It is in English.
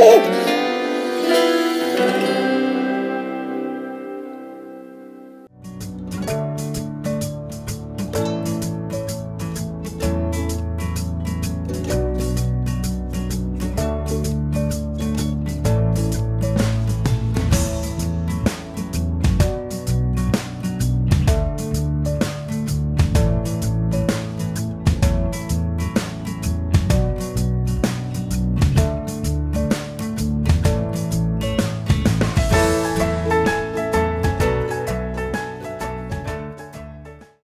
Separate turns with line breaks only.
Oh!